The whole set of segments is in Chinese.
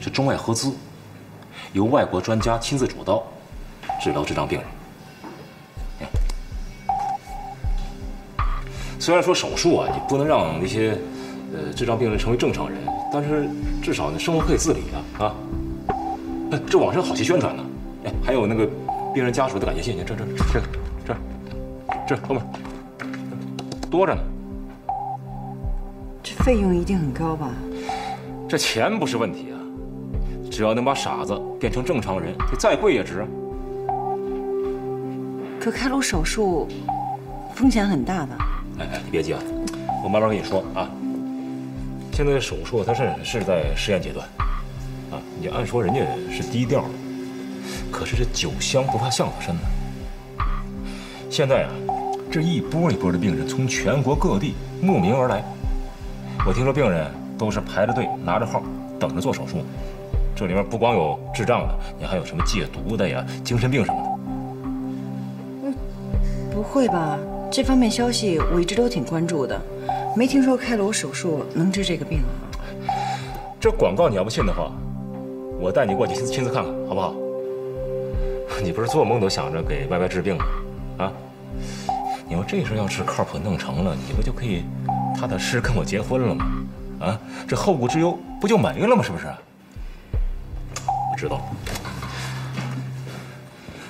是中外合资，由外国专家亲自主刀治疗智障病人。虽然说手术啊，你不能让那些呃智障病人成为正常人，但是至少呢，生活可以自理啊啊！哎，这网上好些宣传呢。哎，还有那个病人家属的感谢信，这这这这这后面多着呢。这费用一定很高吧？这钱不是问题啊，只要能把傻子变成正常人，这再贵也值。可开颅手术风险很大的。哎哎，你别急啊，我慢慢跟你说啊。现在手术它是是在试验阶段，啊，你按说人家是低调，可是这酒香不怕巷子深呢。现在啊，这一波一波的病人从全国各地慕名而来，我听说病人都是排着队拿着号等着做手术。这里面不光有智障的，你还有什么戒毒的呀、精神病什么的。嗯不会吧？这方面消息我一直都挺关注的，没听说开颅手术能治这个病啊。这广告你要不信的话，我带你过去亲亲自看看，好不好？你不是做梦都想着给歪歪治病吗？啊？你说这事要是靠谱弄成了，你不就可以踏踏实实跟我结婚了吗？啊？这后顾之忧不就没了吗？是不是？我知道，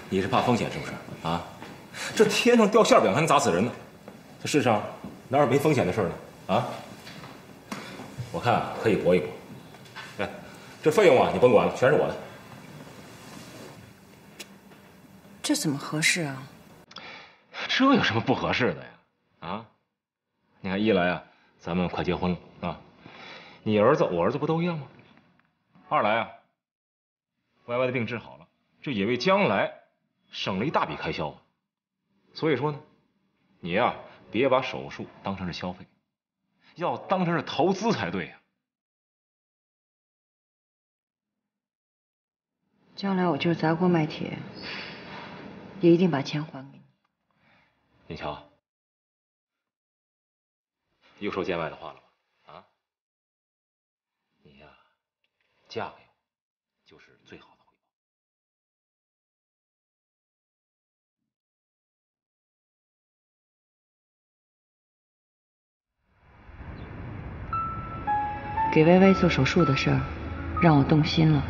你是怕风险是不是？啊？这天上掉馅饼还能砸死人呢？这世上哪有没风险的事呢？啊？我看可以搏一搏。哎，这费用啊，你甭管了，全是我的。这怎么合适啊？这有什么不合适的呀？啊？你看，一来啊，咱们快结婚了啊，你儿子我儿子不都一样吗？二来啊，歪歪的病治好了，这也为将来省了一大笔开销啊。所以说呢，你呀，别把手术当成是消费，要当成是投资才对呀。将来我就是砸锅卖铁，也一定把钱还给你。你瞧，又说见外的话了吧？啊？你呀，嫁给给歪歪做手术的事儿，让我动心了。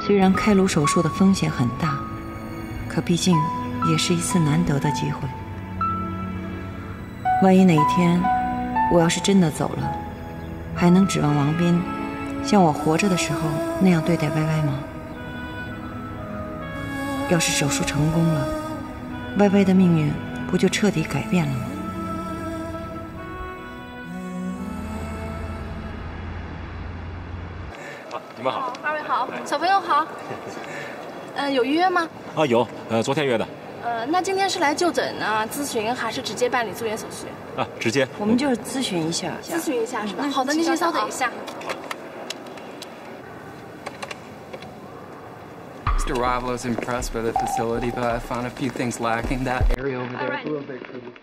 虽然开颅手术的风险很大，可毕竟也是一次难得的机会。万一哪一天我要是真的走了，还能指望王斌像我活着的时候那样对待歪歪吗？要是手术成功了，歪歪的命运不就彻底改变了吗？小朋友好。嗯、有预约吗？啊，有，呃，昨天约的。呃，那今天是来就诊呢，咨询还是直接办理住院手续？啊，直接。我们就是咨询一下。咨询一下是吧？嗯好的，您先稍等一下。Mr. Ravlo's impressed by the facility, but I found a few things lacking. That area over there is a little bit creepy.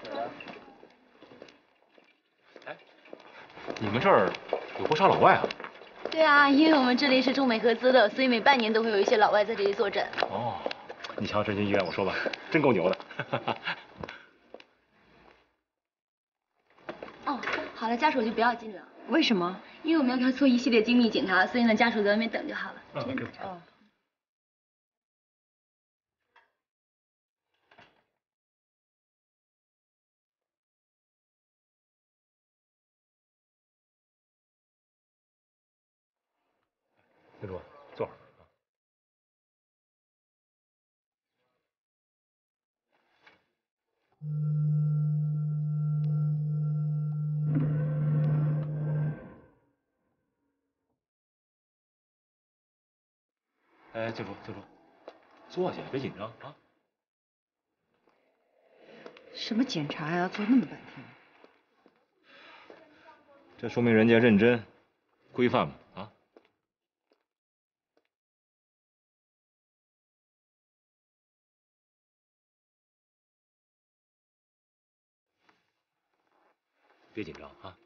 你们这儿有不少老外啊。对啊，因为我们这里是中美合资的，所以每半年都会有一些老外在这里坐诊。哦，你瞧这间医院，我说吧，真够牛的。哦，好了，家属就不要进了，为什么？因为我们要给他做一系列精密检查，所以呢，家属在外面等就好了。这边等着。哦，金主，坐会儿。哎，静主，静主，坐下，别紧张啊。什么检查呀？要做那么半天？这说明人家认真、规范嘛别紧张啊。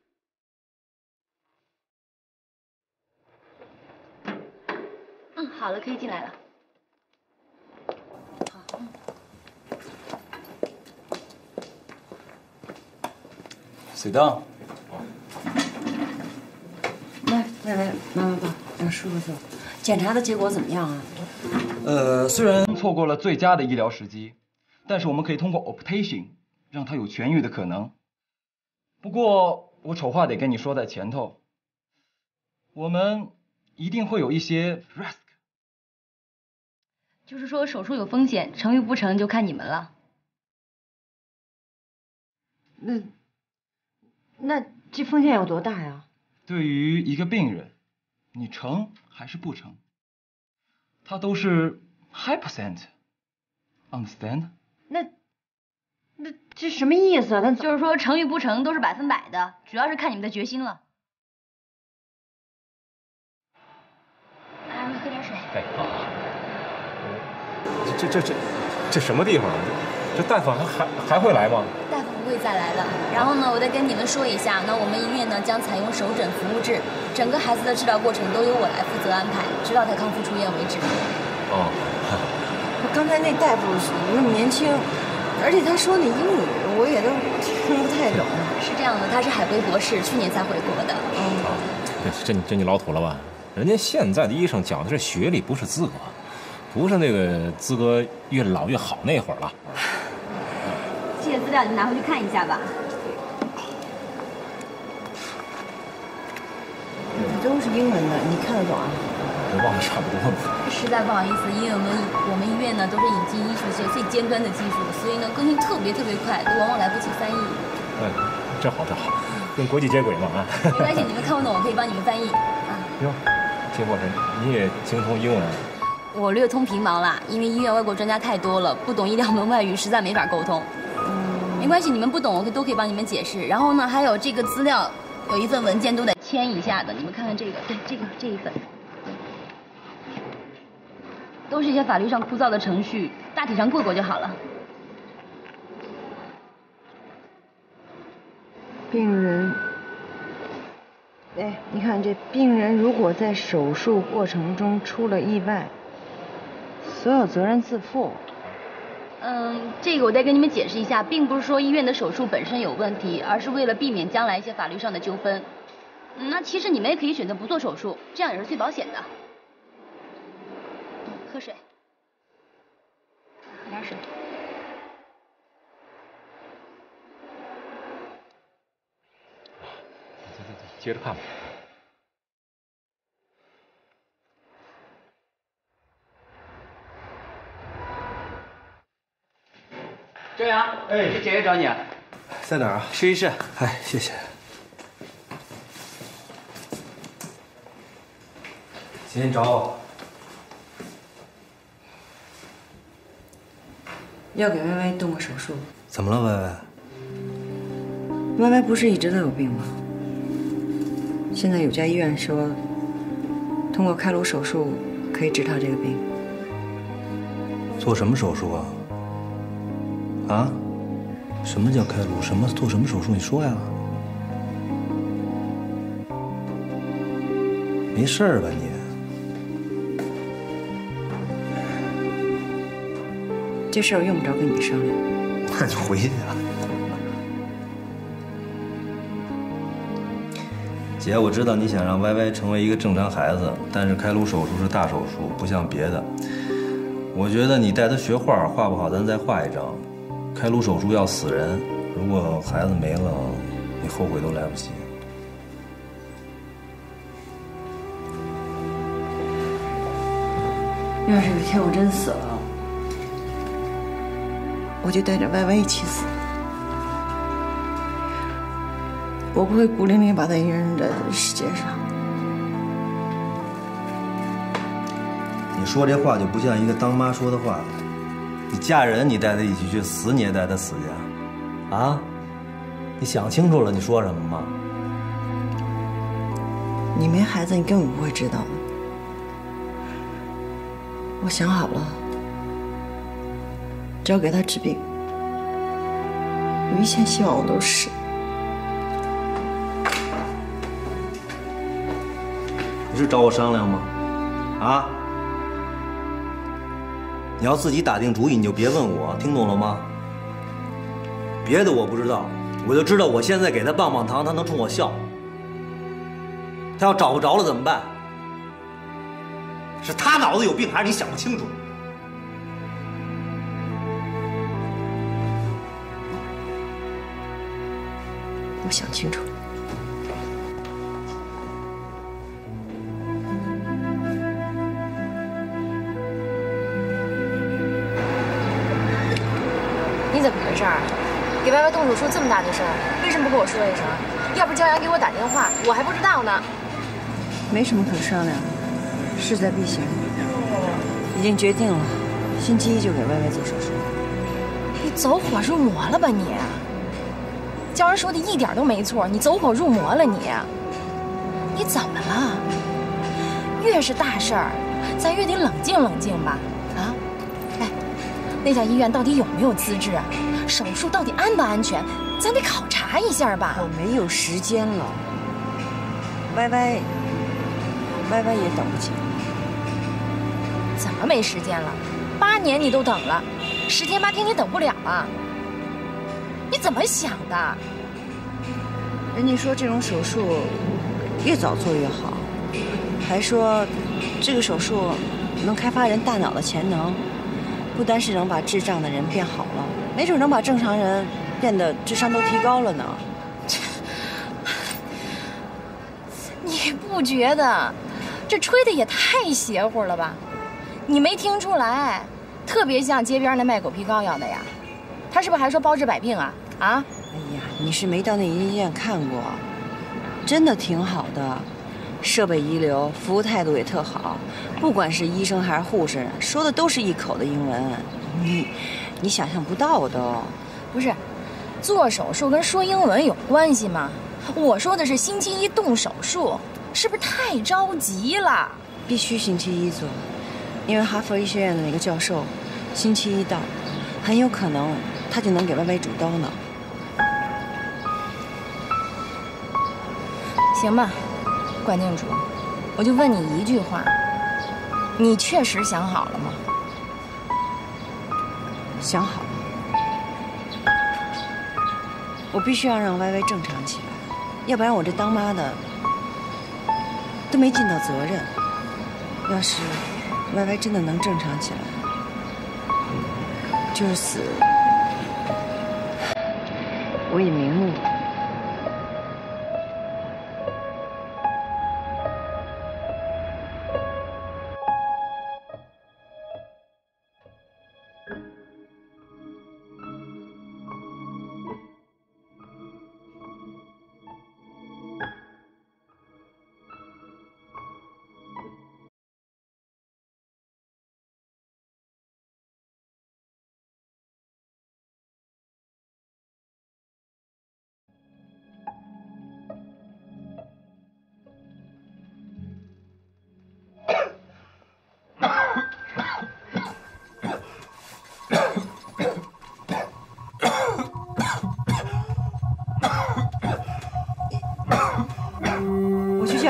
嗯，好了，可以进来了。sit down，来来来，妈妈抱，让叔叔坐。检查的结果怎么样啊？呃，虽然错过了最佳的医疗时机，但是我们可以通过 operation 让他有痊愈的可能。不过我丑话得跟你说在前头，我们一定会有一些 risk。就是说手术有风险，成与不成就看你们了。那那这风险有多大呀？对于一个病人，你成还是不成，他都是 high percent，understand？那那这什么意思啊？他就是说成与不成都是百分百的，主要是看你们的决心了。来，喝点水。哎，好。这这这这什么地方啊？这大夫还还还会来吗？大夫不会再来了。然后呢，我再跟你们说一下，那我们医院呢将采用首诊服务制，整个孩子的治疗过程都由我来负责安排，直到他康复出院为止。哦，刚才那大夫那么年轻，而且他说那英语我也都听不太懂。是这样的，他是海归博士，去年才回国的。哦，这这这你老土了吧？人家现在的医生讲的是学历，不是资格，不是那个资格越老越好那会儿了。这些资料你拿回去看一下吧。这都是英文的，你看得懂啊？我忘得差不多了。实在不好意思，因为我们我们医院呢都是引进医学界最尖端的技术，所以呢更新特别特别快，都往往来不及翻译。嗯，这好这好，跟国际接轨嘛啊！没关系，你们看不懂，我可以帮你们翻译啊。哟，金博士，你也精通英文？我略通皮毛啦，因为医院外国专家太多了，不懂医疗门外语，实在没法沟通。没关系，你们不懂，我可都可以帮你们解释。然后呢，还有这个资料，有一份文件都得签一下的，你们看看这个，对，这个这一份，都是一些法律上枯燥的程序，大体上过过就好了。病人，哎，你看这病人如果在手术过程中出了意外，所有责任自负。嗯，这个我再跟你们解释一下，并不是说医院的手术本身有问题，而是为了避免将来一些法律上的纠纷。嗯那其实你们也可以选择不做手术，这样也是最保险的。喝水，喝点水。对对对，接着看吧。张扬，哎，姐姐找你，在哪儿啊？试一试。哎，谢谢。姐，你找我？要给歪歪动个手术。怎么了，歪歪？歪歪不是一直都有病吗？现在有家医院说，通过开颅手术可以治他这个病。做什么手术啊？啊？什么叫开颅？什么做什么手术？你说呀？没事儿吧你？这事儿用不着跟你商量。那就回去啊。姐，我知道你想让歪歪成为一个正常孩子，但是开颅手术是大手术，不像别的。我觉得你带他学画，画不好咱再画一张。开颅手术要死人，如果孩子没了，你后悔都来不及。要是有一天我真死了，我就带着歪歪一起死。我不会孤零零把他一个人在这世界上。你说这话就不像一个当妈说的话。你嫁人，你带他一起去死，你也带他死去，啊？你想清楚了，你说什么吗？你没孩子，你根本不会知道的。我想好了，只要给他治病，有一线希望我都是。你是找我商量吗？啊？你要自己打定主意，你就别问我，听懂了吗？别的我不知道，我就知道我现在给他棒棒糖，他能冲我笑。他要找不着了怎么办？是他脑子有病，还是你想不清楚？我想清楚。你怎么回事儿？给歪歪动手术这么大的事儿，为什么不跟我说一声？要不江阳给我打电话，我还不知道呢。没什么可商量，势在必行。已经决定了，星期一就给歪歪做手术。你走火入魔了吧你？江阳说的一点都没错，你走火入魔了你。你怎么了？越是大事儿，咱越得冷静冷静吧。啊，哎，那家医院到底有没有资质啊？手术到底安不安全？咱得考察一下吧。我没有时间了，歪歪，歪歪也等不起。怎么没时间了？八年你都等了，十天八天你等不了啊？你怎么想的？人家说这种手术越早做越好，还说这个手术能开发人大脑的潜能，不单是能把智障的人变好了，没准能把正常人变得智商都提高了呢。你不觉得这吹的也太邪乎了吧？你没听出来，特别像街边那卖狗皮膏药的呀？他是不是还说包治百病啊？啊？哎呀，你是没到那医院看过，真的挺好的，设备一流，服务态度也特好，不管是医生还是护士，说的都是一口的英文，你你想象不到的。不是，做手术跟说英文有关系吗？我说的是星期一动手术，是不是太着急了？必须星期一做，因为哈佛医学院的那个教授，星期一到，很有可能他就能给歪歪主刀呢。行吧，关静主，我就问你一句话，你确实想好了吗？想好了，我必须要让歪歪正常起来，要不然我这当妈的都没尽到责任。要是歪歪真的能正常起来，就是死，我也瞑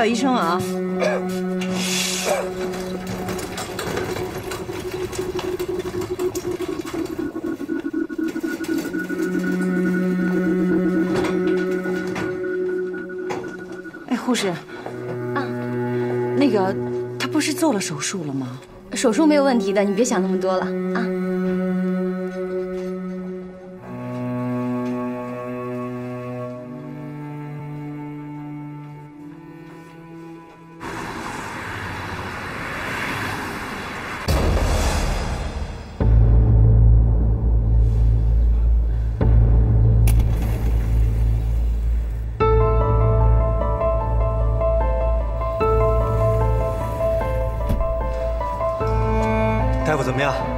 叫医生啊！哎，护士，啊，那个他不是做了手术了吗？手术没有问题的，你别想那么多了怎么样？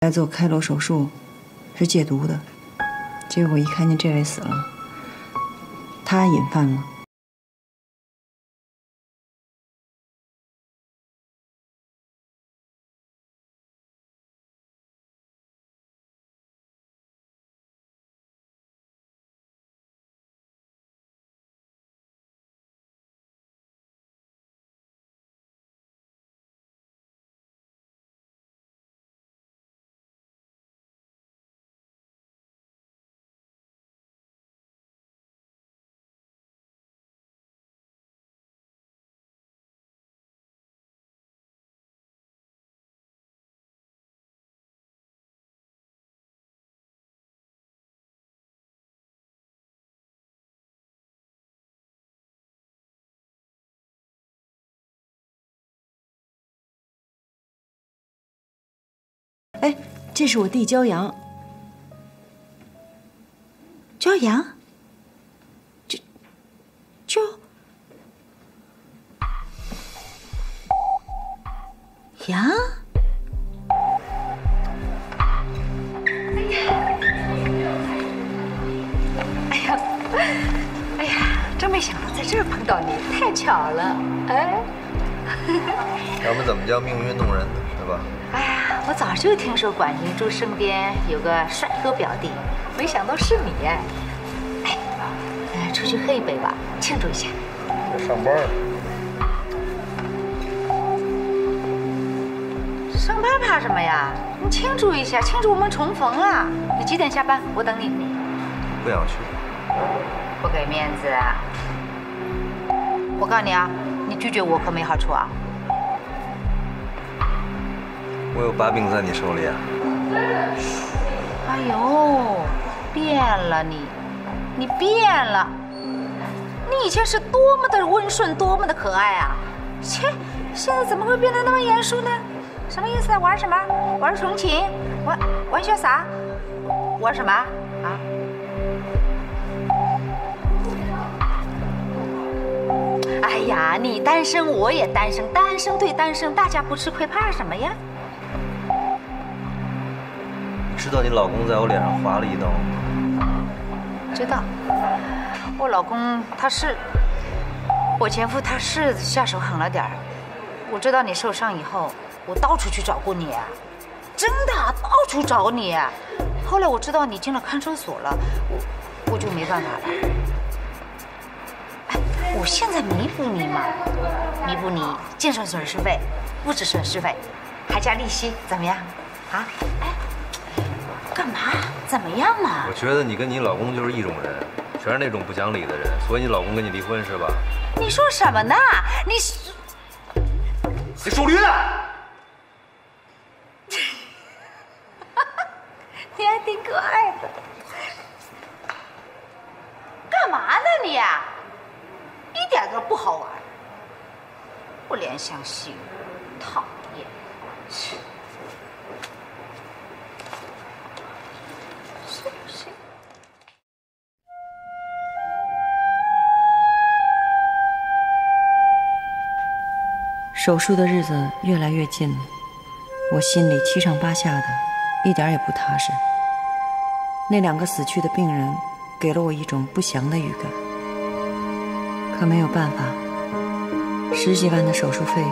来做开颅手术是戒毒的，结果一看见这位死了，他瘾犯了。哎，这是我弟焦阳。焦阳，焦焦阳。哎呀，哎呀，真没想到在这儿碰到你，太巧了，哎。要不怎么叫命运弄人呢？是吧？我早就听说管金珠身边有个帅哥表弟，没想到是你哎！哎，出去喝一杯吧，庆祝一下。在上班。上班怕什么呀？你庆祝一下，庆祝我们重逢啊！你几点下班？我等你。不想去。不给面子。我告诉你啊，你拒绝我可没好处啊。我有把柄在你手里啊！哎呦，变了你，你变了！你以前是多么的温顺，多么的可爱啊！切，现在怎么会变得那么严肃呢？什么意思？玩什么？玩重情？玩玩些啥？玩什么？啊？哎呀，你单身，我也单身，单身对单身，大家不吃亏，怕什么呀？知道你老公在我脸上划了一刀吗？知道，我老公他是，我前夫他是下手狠了点儿。我知道你受伤以后，我到处去找过你，真的到处找你。后来我知道你进了看守所了，我我就没办法了。哎，我现在弥补你嘛，弥补你精神损失费、物质损失费，还加利息，怎么样？啊？哎，干嘛？怎么样嘛？我觉得你跟你老公就是一种人，全是那种不讲理的人，所以你老公跟你离婚是吧？你说什么呢？你你属驴的！你还挺可爱的，干嘛呢你？一点都不好玩，不怜香惜玉，讨厌！手术的日子越来越近了，我心里七上八下的，一点也不踏实。那两个死去的病人给了我一种不祥的预感。可没有办法，十几万的手术费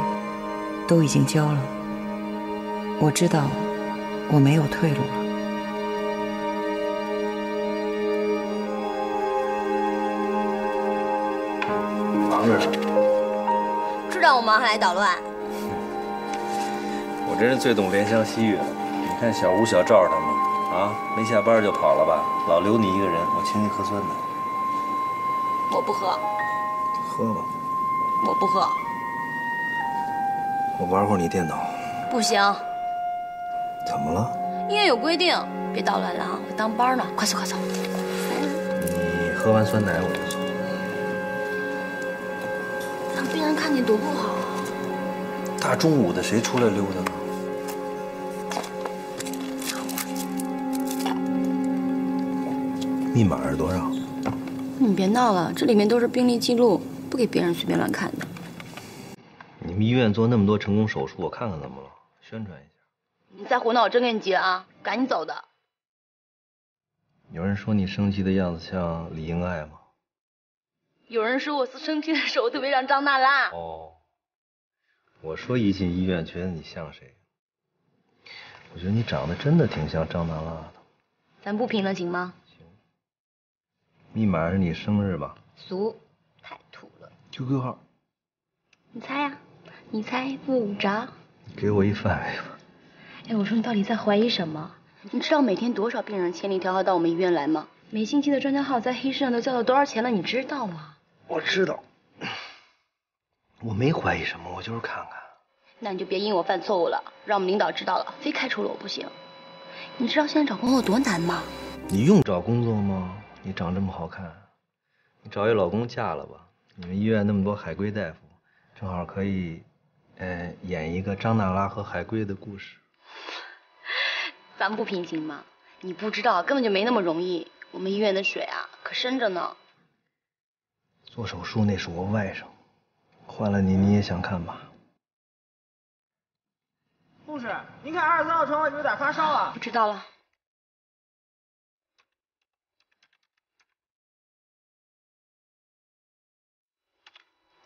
都已经交了，我知道我没有退路了。忙着呢，忙还来捣乱？我真是最懂怜香惜玉了。你看小吴、小赵他们啊，没下班就跑了吧，老留你一个人，我请你喝酸奶。我不喝，喝吧，我不喝，我玩会儿你电脑。不行，怎么了？医院有规定，别捣乱了啊！我当班呢，快走快走。你喝完酸奶我就走。让病人看见多不好啊！大中午的谁出来溜达呢？密码是多少？你别闹了，这里面都是病历记录，不给别人随便乱看的。你们医院做那么多成功手术，我看看怎么了？宣传一下。你再胡闹，我真给你急了啊！赶紧走的。有人说你生气的样子像李英爱吗？有人说我生气的时候特别像张娜拉。哦。我说一进医院觉得你像谁？我觉得你长得真的挺像张娜拉的。咱不评了行吗？行密码是你生日吧？俗，太土了。QQ 号。你猜呀、你猜不着。给我一范围吧。哎，我说你到底在怀疑什么？你知道每天多少病人千里迢迢到我们医院来吗？每星期的专家号在黑市上都交了多少钱了？你知道吗？我知道。我没怀疑什么，我就是看看。那你就别因我犯错误了，让我们领导知道了，非开除了我不行。你知道现在找工作多难吗？你用找工作吗？你长这么好看，你找一老公嫁了吧？你们医院那么多海归大夫，正好可以，呃，演一个张娜拉和海归的故事。咱不平行吗？你不知道，根本就没那么容易。我们医院的水啊，可深着呢。做手术那是我外甥，换了你你也想看吧？护士，您看二十三号床位有点发烧啊。我知道了。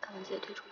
看完记得退出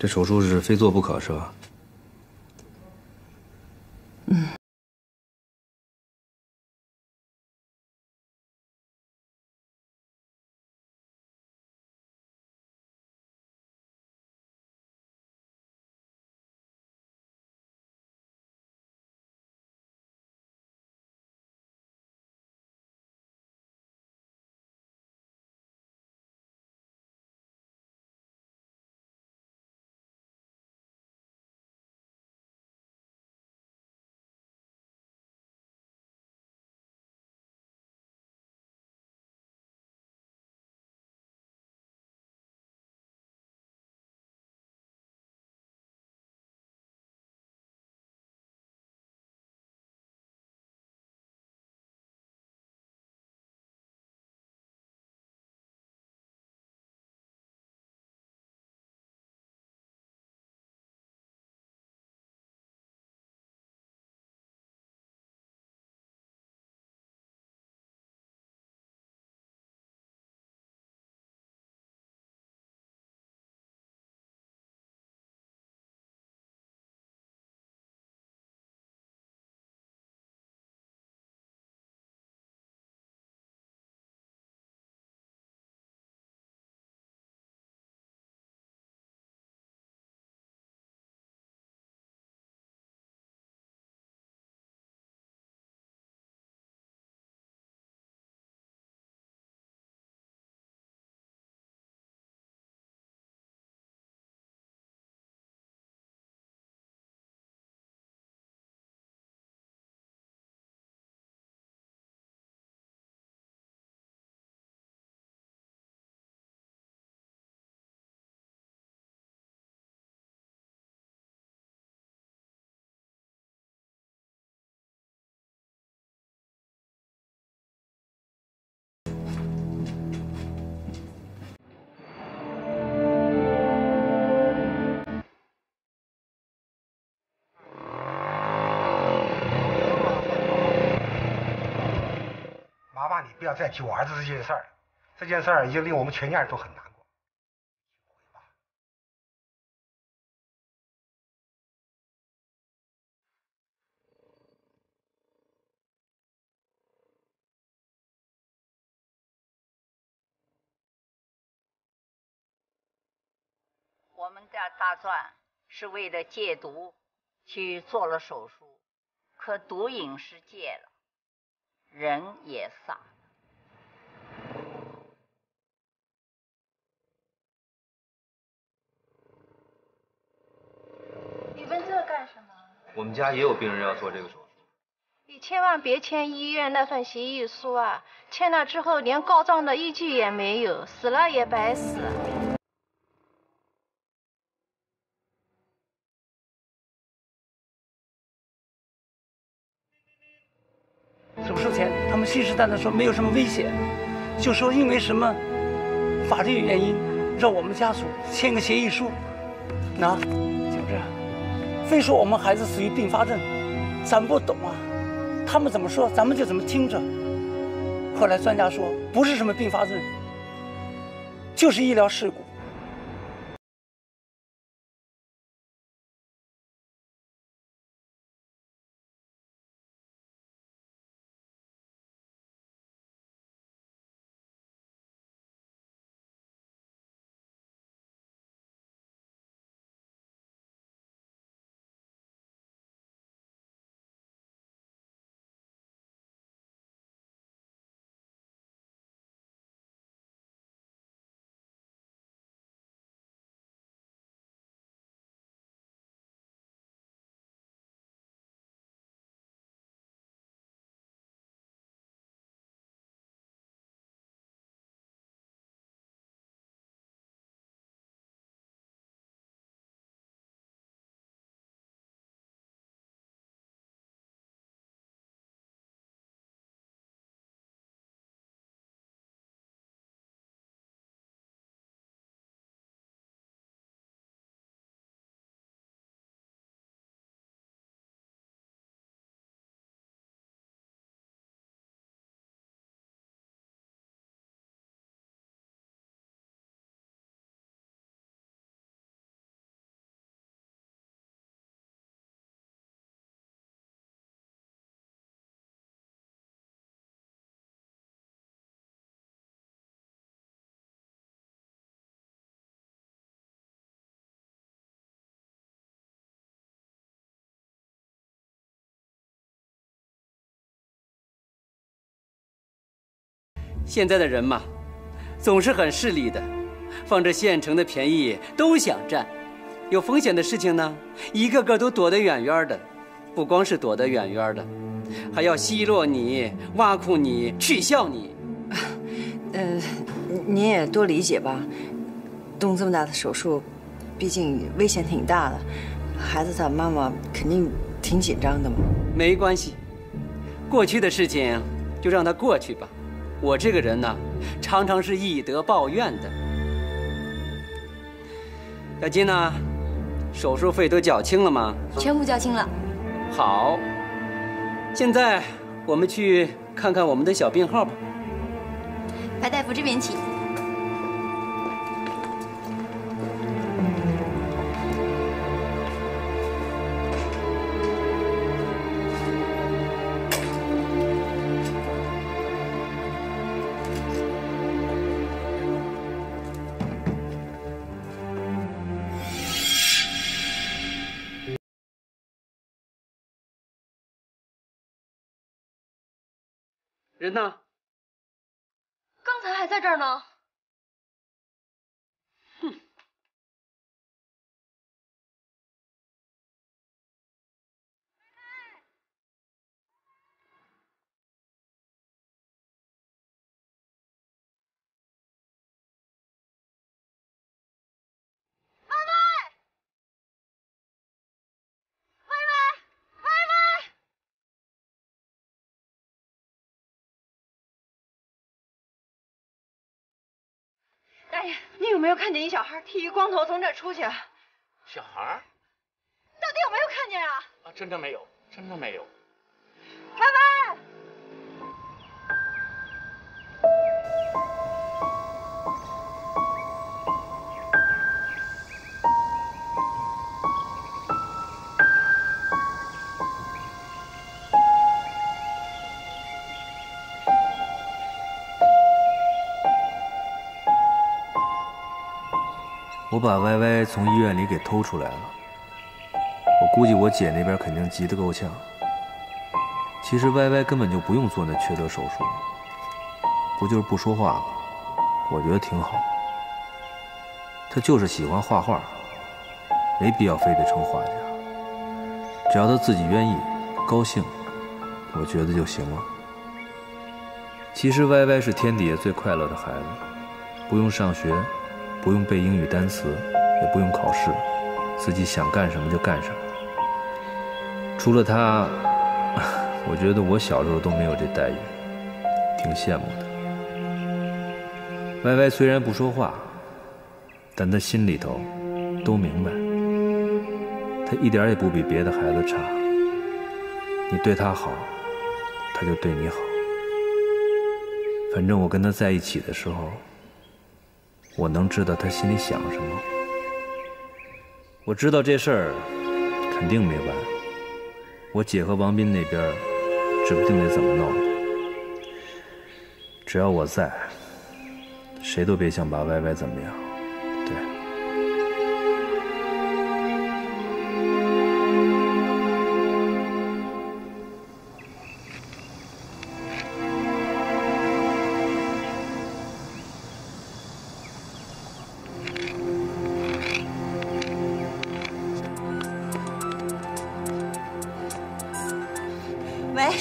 这手术是非做不可，是吧？你不要再提我儿子这件事儿，这件事儿已经令我们全家人都很难过。我们家大壮是为了戒毒去做了手术，可毒瘾是戒了，人也傻了。你问这干什么？我们家也有病人要做这个手术。你千万别签医院那份协议书啊！签了之后连告状的依据也没有，死了也白死。手术前，他们信誓旦旦说没有什么危险，就说因为什么法律原因，让我们家属签个协议书，那就这样，非说我们孩子死于并发症，咱不懂啊，他们怎么说，咱们就怎么听着。后来专家说不是什么并发症，就是医疗事故。现在的人嘛，总是很势利的，放着现成的便宜都想占，有风险的事情呢，一个个都躲得远远的。不光是躲得远远的，还要奚落你、挖苦你、取笑你。呃，您也多理解吧。动这么大的手术，毕竟危险挺大的，孩子他妈妈肯定挺紧张的嘛。没关系，过去的事情就让它过去吧。我这个人呢，常常是以德报怨的。小金呢，手术费都缴清了吗？全部缴清了。好，现在我们去看看我们的小病号吧。白大夫这边请。人呢？刚才还在这儿呢。哼！歪歪，歪歪，歪歪。大爷，你有没有看见一小孩剃一光头从这儿出去？小孩儿到底有没有看见啊？啊，真的没有，真的没有。歪歪，我把歪歪从医院里给偷出来了，我估计我姐那边肯定急得够呛。其实歪歪根本就不用做那缺德手术，不就是不说话吗？我觉得挺好。他就是喜欢画画，没必要非得成画家。只要他自己愿意、高兴，我觉得就行了。其实歪歪是天底下最快乐的孩子，不用上学。不用背英语单词，也不用考试，自己想干什么就干什么。除了他，我觉得我小时候都没有这待遇，挺羡慕的。歪歪虽然不说话，但他心里头都明白，他一点也不比别的孩子差。你对他好，他就对你好。反正我跟他在一起的时候。我能知道他心里想什么，我知道这事儿肯定没完。我姐和王斌那边指不定得怎么弄。只要我在，谁都别想把歪歪怎么样。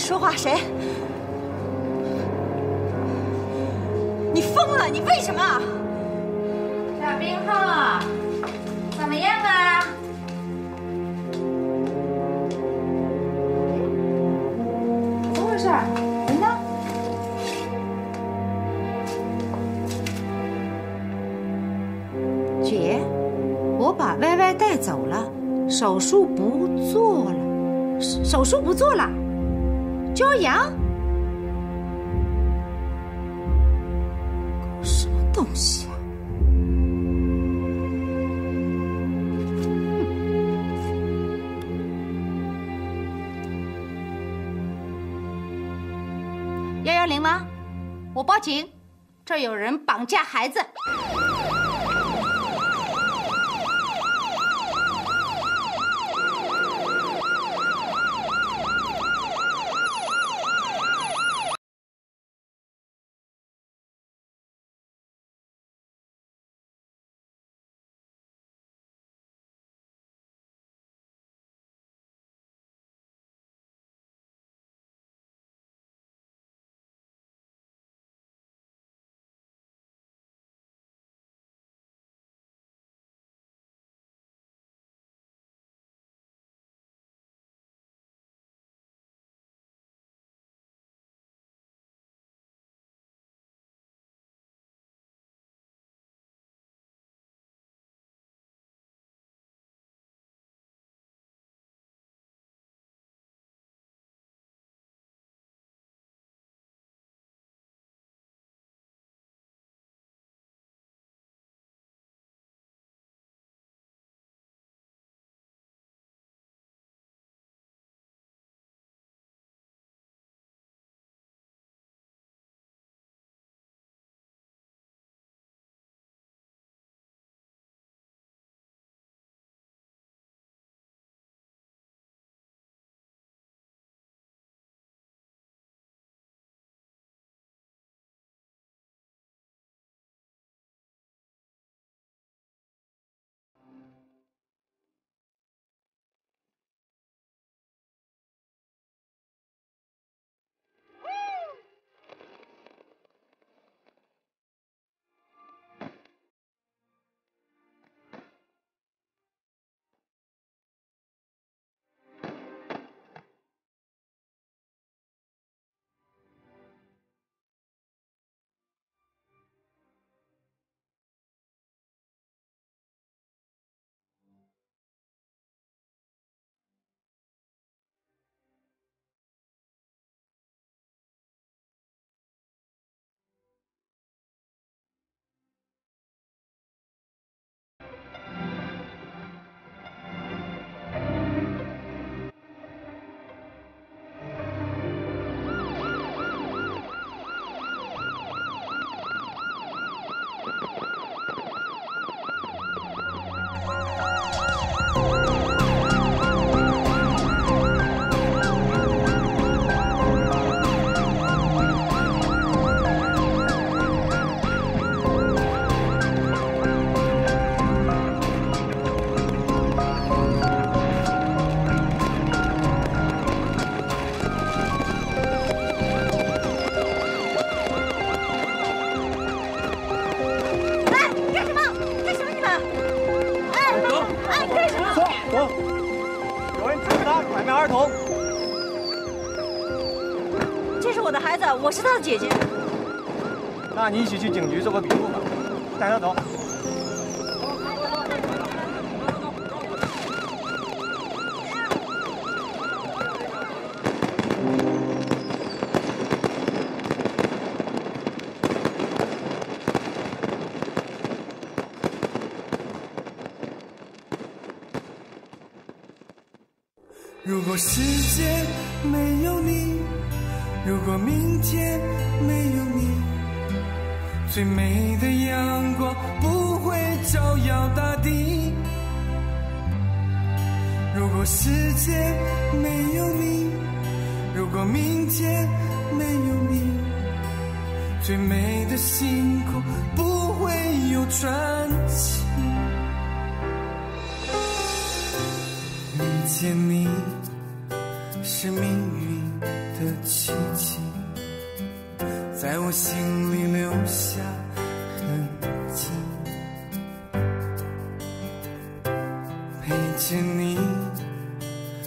说话谁？你疯了？你为什么？小冰浩，怎么样啊？怎么回事？人呢？姐，我把歪歪带走了，手术不做了，手手术不做了。骄阳，什么东西啊？幺幺零吗？我报警，这有人绑架孩子。走！有人指使他拐卖儿童。这是我的孩子，我是他的姐姐。那你一起去警局做个笔录吧，带他走。世界没有你如果明天没有你最美的阳光不会照耀大地。如果世界没有你如果明天没有你最美的星空不会有传奇。遇见你是命运的奇迹在我心里留下痕迹。陪着你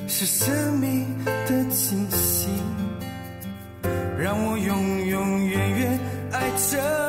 是生命的惊喜让我永永远远爱着